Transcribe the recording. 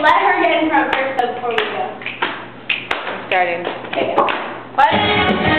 Let her get in front first before we go. I'm starting. Okay. What?